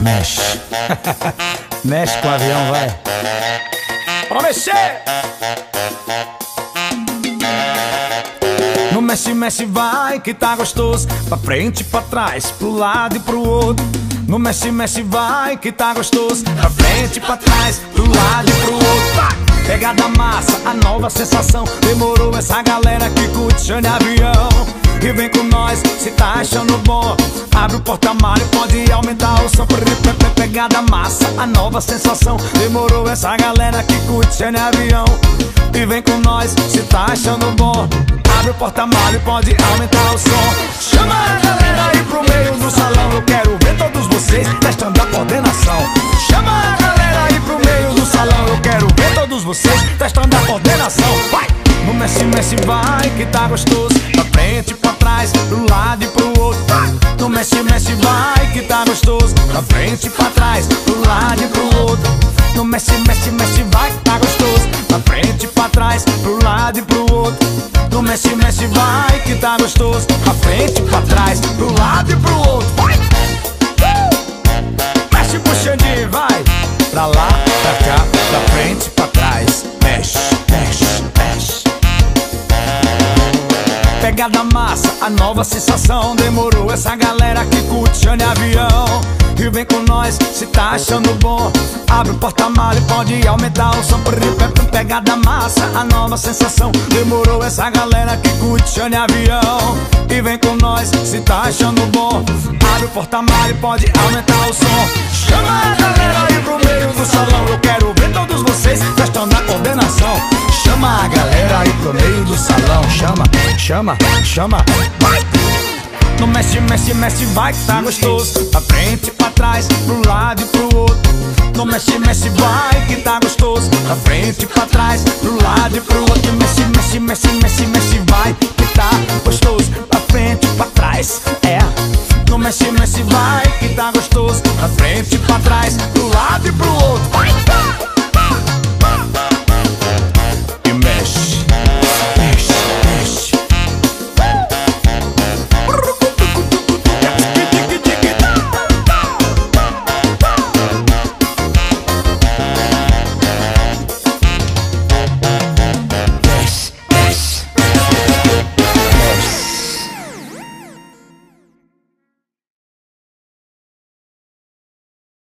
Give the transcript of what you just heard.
Mexe. Mexe com o avião, vai. Pra mexer! No mexe, mexe, vai que tá gostoso. Pra frente, pra trás, pro lado e pro outro. No mexe, mexe, vai que tá gostoso. Pra frente, pra trás, pro lado e pro outro. Vai! Pegada massa, a nova sensação. Demorou essa galera que curte de avião. E vem com nós, se tá achando bom. Abre o porta-malho, pode aumentar o som. Pegada massa, a nova sensação. Demorou essa galera que curte de avião. E vem com nós, se tá achando bom. Abre o porta-malho, pode aumentar o som. Chama a galera vocês testando a coordenação. Vai! No mexe, mexe, vai que tá gostoso. Pra frente, pra trás, pro lado e pro outro. Vai! No mexe, vai que tá gostoso. Pra frente, pra trás, pro lado e pro outro. No mexe, mexe, vai que tá gostoso. Pra frente, pra trás, pro lado e pro outro. No mexe, vai que tá gostoso. Pra frente, pra trás, pro lado e pro outro. Vai! Pegada massa, a nova sensação. Demorou essa galera que curte de avião. E vem com nós, se tá achando bom. Abre o porta-malho, pode aumentar o som. Pegada massa, a nova sensação. Demorou essa galera que curte de avião. E vem com nós, se tá achando bom. Abre o porta-malho, pode aumentar o som. Chama a galera pro meio do salão. Chama, chama, chama, vai No mexe, mexe, mexe, vai que tá gostoso. Pra frente, pra trás, pro lado e pro outro. No mexe, mexe, vai que tá gostoso. Pra frente, pra trás, pro lado e pro outro. Mexe, mexe, mexe, mexe, mexe, vai que tá gostoso. Pra frente, pra trás, é. No mexe, mexe, vai que tá gostoso. Pra frente, pra trás, pro lado e pro outro. Vai, vai